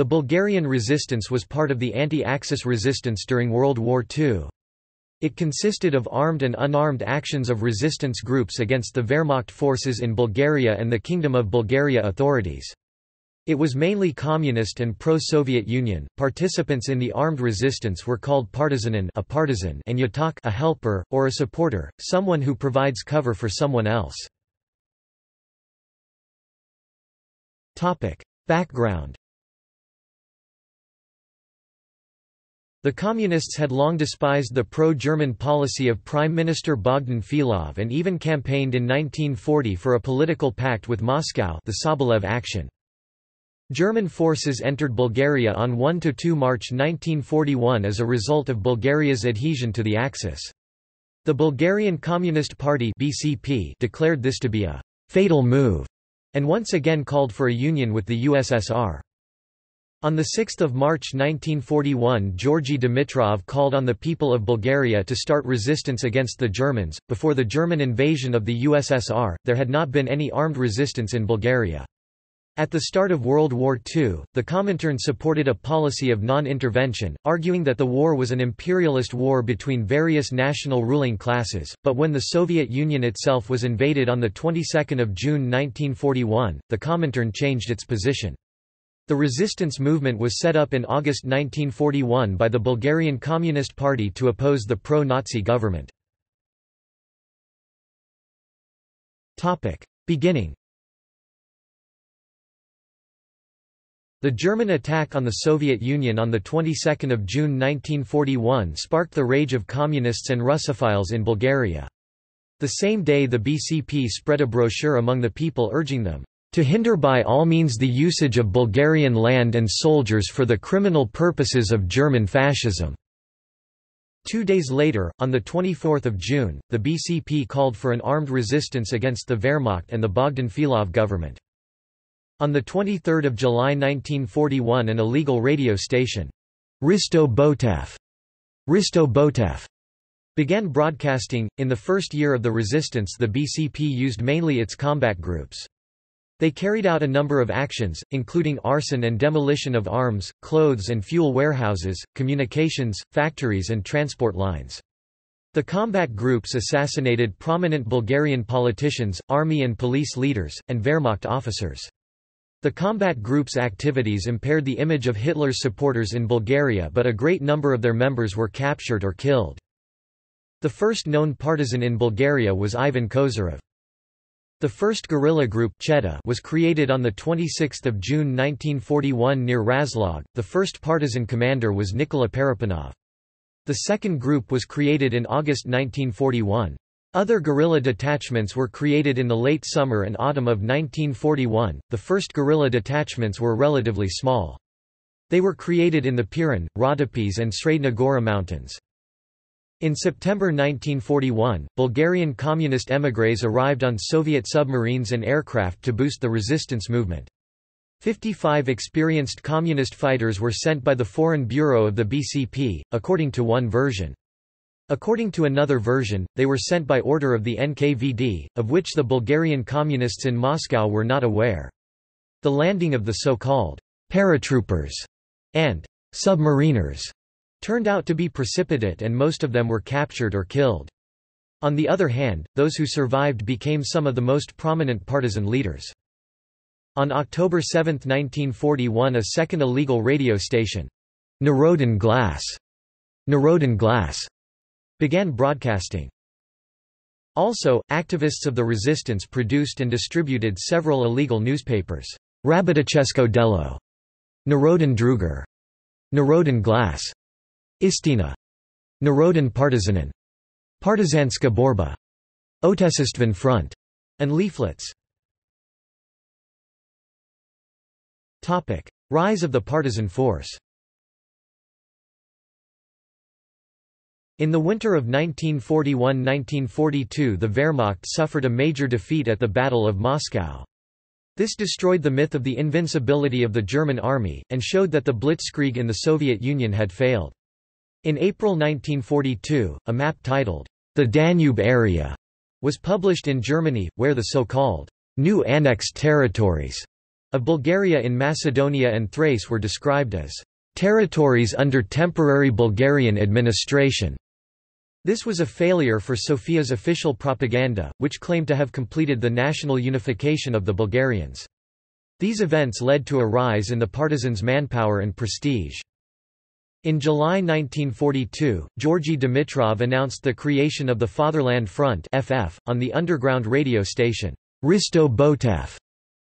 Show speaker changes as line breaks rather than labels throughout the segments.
The Bulgarian resistance was part of the anti-Axis resistance during World War II. It consisted of armed and unarmed actions of resistance groups against the Wehrmacht forces in Bulgaria and the Kingdom of Bulgaria authorities. It was mainly communist and pro-Soviet Union. Participants in the armed resistance were called partizanin, a partisan, and yatak, a helper or a supporter, someone who provides cover for someone else. Topic: Background The Communists had long despised the pro-German policy of Prime Minister Bogdan Filov and even campaigned in 1940 for a political pact with Moscow the Sobolev Action. German forces entered Bulgaria on 1–2 March 1941 as a result of Bulgaria's adhesion to the Axis. The Bulgarian Communist Party BCP declared this to be a «fatal move» and once again called for a union with the USSR. On 6 March 1941 Georgy Dimitrov called on the people of Bulgaria to start resistance against the Germans. Before the German invasion of the USSR, there had not been any armed resistance in Bulgaria. At the start of World War II, the Comintern supported a policy of non-intervention, arguing that the war was an imperialist war between various national ruling classes, but when the Soviet Union itself was invaded on the 22nd of June 1941, the Comintern changed its position. The resistance movement was set up in August 1941 by the Bulgarian Communist Party to oppose the pro-Nazi government. Beginning The German attack on the Soviet Union on the 22nd of June 1941 sparked the rage of communists and Russophiles in Bulgaria. The same day the BCP spread a brochure among the people urging them to hinder by all means the usage of Bulgarian land and soldiers for the criminal purposes of German fascism." Two days later, on 24 June, the BCP called for an armed resistance against the Wehrmacht and the Bogdan Filov government. On 23 July 1941 an illegal radio station, Hristo Botev, Hristo Botev began broadcasting. In the first year of the resistance the BCP used mainly its combat groups. They carried out a number of actions, including arson and demolition of arms, clothes and fuel warehouses, communications, factories and transport lines. The combat groups assassinated prominent Bulgarian politicians, army and police leaders, and Wehrmacht officers. The combat group's activities impaired the image of Hitler's supporters in Bulgaria but a great number of their members were captured or killed. The first known partisan in Bulgaria was Ivan Kozarev. The first guerrilla group Cheta was created on 26 June 1941 near Razlog, the first partisan commander was Nikola Parapunov. The second group was created in August 1941. Other guerrilla detachments were created in the late summer and autumn of 1941. The first guerrilla detachments were relatively small. They were created in the Pirin, Rhodopes and Sredna Gora mountains. In September 1941, Bulgarian communist émigrés arrived on Soviet submarines and aircraft to boost the resistance movement. 55 experienced communist fighters were sent by the Foreign Bureau of the BCP, according to one version. According to another version, they were sent by order of the NKVD, of which the Bulgarian communists in Moscow were not aware. The landing of the so-called paratroopers and submariners turned out to be precipitate and most of them were captured or killed. On the other hand, those who survived became some of the most prominent partisan leaders. On October 7, 1941 a second illegal radio station, Naroden Glas, Naroden Glas, began broadcasting. Also, activists of the resistance produced and distributed several illegal newspapers, Rabotnichesko Delo, Narodin Druger, Naroden Glas, Istina. Naroden partizanin. Partizanska borba. Otechestven front. And leaflets. Topic. Rise of the partisan force In the winter of 1941–1942 the Wehrmacht suffered a major defeat at the Battle of Moscow. This destroyed the myth of the invincibility of the German army, and showed that the Blitzkrieg in the Soviet Union had failed. In April 1942, a map titled, The Danube Area, was published in Germany, where the so-called new annexed territories of Bulgaria in Macedonia and Thrace were described as territories under temporary Bulgarian administration. This was a failure for Sofia's official propaganda, which claimed to have completed the national unification of the Bulgarians. These events led to a rise in the partisans' manpower and prestige. In July 1942, Georgy Dimitrov announced the creation of the Fatherland Front (FF) on the underground radio station Hristo Botev.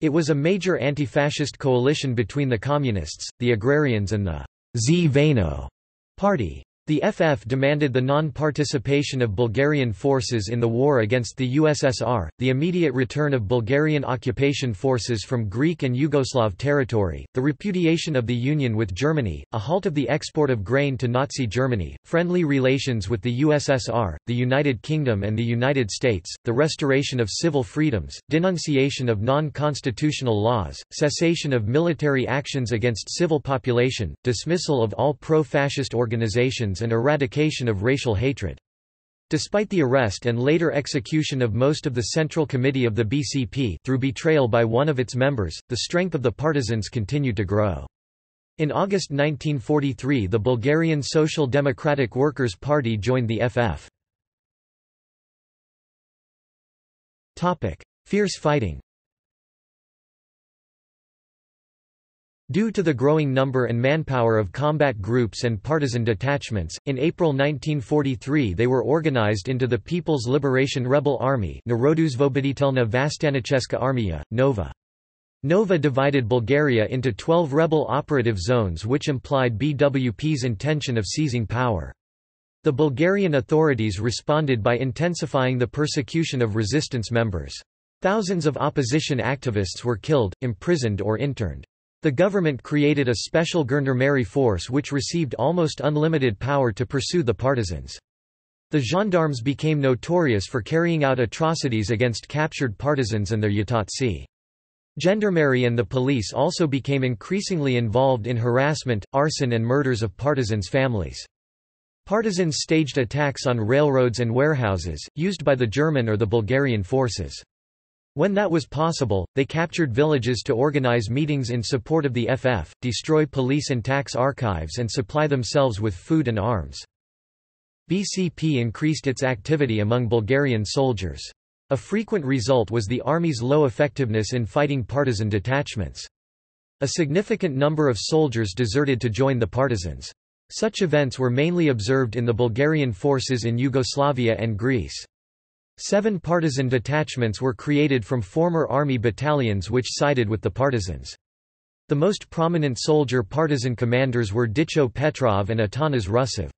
It was a major anti-fascist coalition between the Communists, the Agrarians and the Zveno party. The FF demanded the non-participation of Bulgarian forces in the war against the USSR, the immediate return of Bulgarian occupation forces from Greek and Yugoslav territory, the repudiation of the union with Germany, a halt of the export of grain to Nazi Germany, friendly relations with the USSR, the United Kingdom and the United States, the restoration of civil freedoms, denunciation of non-constitutional laws, cessation of military actions against civil population, dismissal of all pro-fascist organizations and eradication of racial hatred. Despite the arrest and later execution of most of the Central Committee of the BCP through betrayal by one of its members, the strength of the partisans continued to grow. In August 1943 the Bulgarian Social Democratic Workers' Party joined the FF. Fierce fighting Due to the growing number and manpower of combat groups and partisan detachments, in April 1943 they were organized into the People's Liberation Rebel Army Narodoosvoboditelna Vastanicheska Armia, Nova. Nova divided Bulgaria into 12 rebel operative zones which implied BWP's intention of seizing power. The Bulgarian authorities responded by intensifying the persecution of resistance members. Thousands of opposition activists were killed, imprisoned or interned. The government created a special gendarmerie force which received almost unlimited power to pursue the partisans. The gendarmes became notorious for carrying out atrocities against captured partisans and their Yatatsi. Gendarmerie and the police also became increasingly involved in harassment, arson and murders of partisans' families. Partisans staged attacks on railroads and warehouses, used by the German or the Bulgarian forces. When that was possible, they captured villages to organize meetings in support of the FF, destroy police and tax archives and supply themselves with food and arms. BCP increased its activity among Bulgarian soldiers. A frequent result was the army's low effectiveness in fighting partisan detachments. A significant number of soldiers deserted to join the partisans. Such events were mainly observed in the Bulgarian forces in Yugoslavia and Greece. Seven partisan detachments were created from former army battalions which sided with the partisans. The most prominent soldier partisan commanders were Dicho Petrov and Atanas Rusev.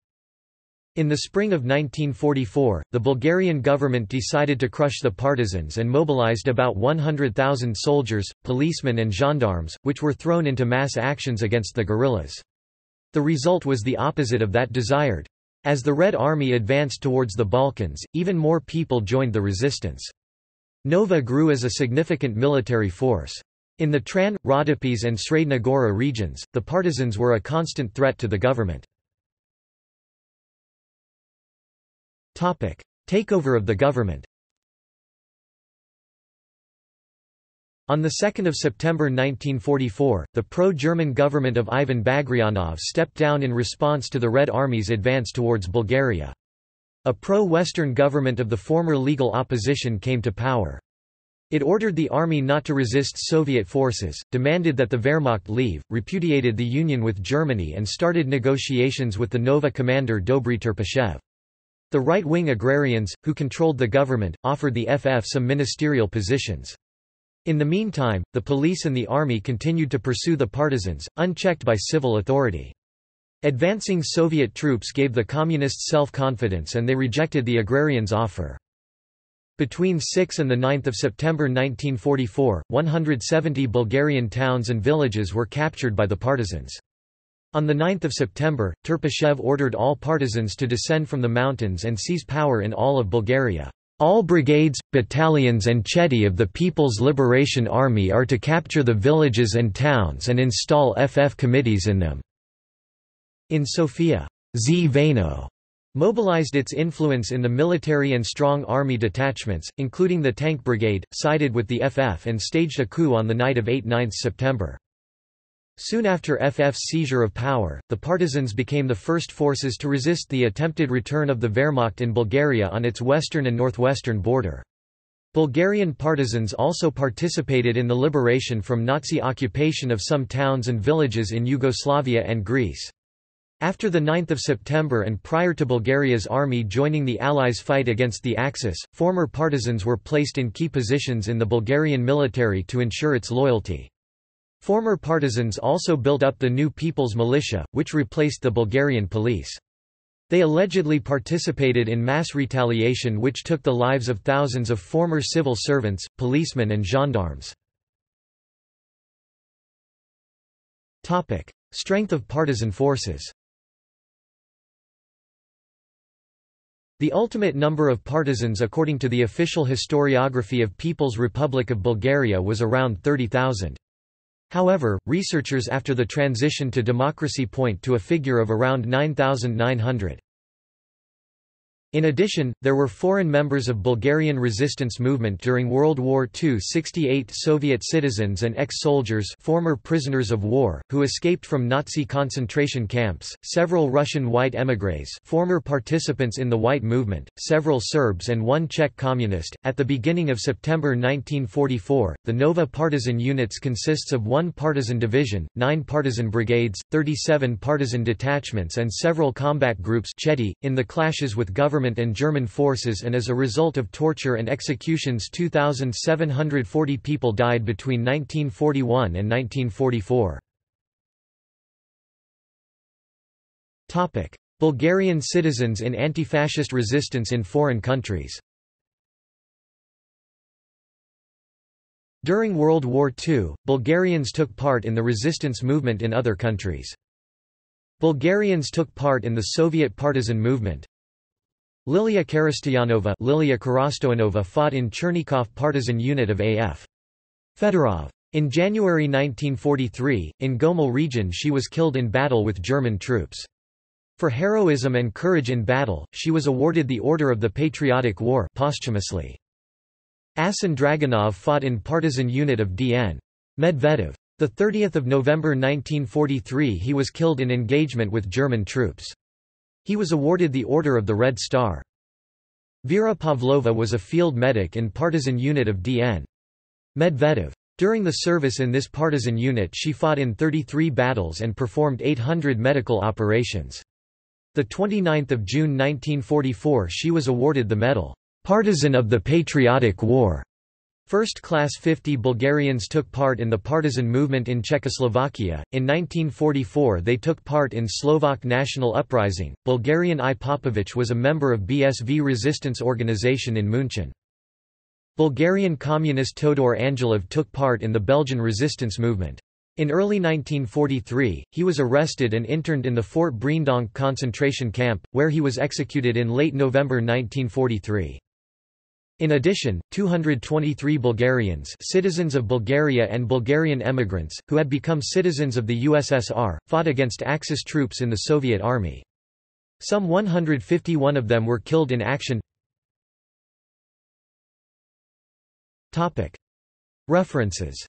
In the spring of 1944, the Bulgarian government decided to crush the partisans and mobilized about 100,000 soldiers, policemen and gendarmes, which were thrown into mass actions against the guerrillas. The result was the opposite of that desired. As the Red Army advanced towards the Balkans, even more people joined the resistance. Nova grew as a significant military force. In the Tran, Rhodopes and Sredna Gora regions, the partisans were a constant threat to the government. Takeover of the government On 2 September 1944, the pro-German government of Ivan Bagrianov stepped down in response to the Red Army's advance towards Bulgaria. A pro-Western government of the former legal opposition came to power. It ordered the army not to resist Soviet forces, demanded that the Wehrmacht leave, repudiated the union with Germany and started negotiations with the Nova commander Dobry Terpeshev. The right-wing agrarians, who controlled the government, offered the FF some ministerial positions. In the meantime, the police and the army continued to pursue the partisans, unchecked by civil authority. Advancing Soviet troops gave the Communists self-confidence and they rejected the agrarians' offer. Between 6 and 9 September 1944, 170 Bulgarian towns and villages were captured by the partisans. On 9 September, Terpeshev ordered all partisans to descend from the mountains and seize power in all of Bulgaria. All brigades, battalions and cheti of the People's Liberation Army are to capture the villages and towns and install FF committees in them. In Sofia, Zveno mobilized its influence in the military and strong army detachments, including the Tank Brigade, sided with the FF and staged a coup on the night of 8–9 September. Soon after FF's seizure of power, the partisans became the first forces to resist the attempted return of the Wehrmacht in Bulgaria on its western and northwestern border. Bulgarian partisans also participated in the liberation from Nazi occupation of some towns and villages in Yugoslavia and Greece. After 9 September and prior to Bulgaria's army joining the Allies' fight against the Axis, former partisans were placed in key positions in the Bulgarian military to ensure its loyalty. Former partisans also built up the new People's Militia, which replaced the Bulgarian police. They allegedly participated in mass retaliation which took the lives of thousands of former civil servants, policemen and gendarmes. Strength of partisan forces The ultimate number of partisans according to the official historiography of People's Republic of Bulgaria was around 30,000. However, researchers after the transition to democracy point to a figure of around 9,900. In addition, there were foreign members of Bulgarian resistance movement during World War II 68 Soviet citizens and ex-soldiers former prisoners of war, who escaped from Nazi concentration camps, several Russian white émigrés former participants in the White Movement, several Serbs and one Czech communist. At the beginning of September 1944, the Nova partisan units consists of one partisan division, nine partisan brigades, 37 partisan detachments and several combat groups in the clashes with government government and German forces and as a result of torture and executions 2,740 people died between 1941 and 1944. Bulgarian citizens in anti-fascist resistance in foreign countries During World War II, Bulgarians took part in the resistance movement in other countries. Bulgarians took part in the Soviet partisan movement, Lilia Karastoyanova, Lilia Karastoyanova fought in Chernigov partisan unit of AF. Fedorov. In January 1943, in Gomel region she was killed in battle with German troops. For heroism and courage in battle, she was awarded the Order of the Patriotic War posthumously. Asen Dragunov fought in partisan unit of D.N. Medvedev. 30 November 1943 he was killed in engagement with German troops. He was awarded the Order of the Red Star. Vera Pavlova was a field medic in partisan unit of DN. Medvedev. During the service in this partisan unit she fought in 33 battles and performed 800 medical operations. 29 June 1944 she was awarded the medal, "'Partisan of the Patriotic War' First class 50 Bulgarians took part in the partisan movement in Czechoslovakia. In 1944, they took part in Slovak national uprising. Bulgarian I. Popovich was a member of BSV resistance organization in München. Bulgarian communist Todor Angelov took part in the Belgian resistance movement. In early 1943, he was arrested and interned in the Fort Breendonk concentration camp, where he was executed in late November 1943. In addition, 223 Bulgarians citizens of Bulgaria and Bulgarian emigrants, who had become citizens of the USSR, fought against Axis troops in the Soviet army. Some 151 of them were killed in action. References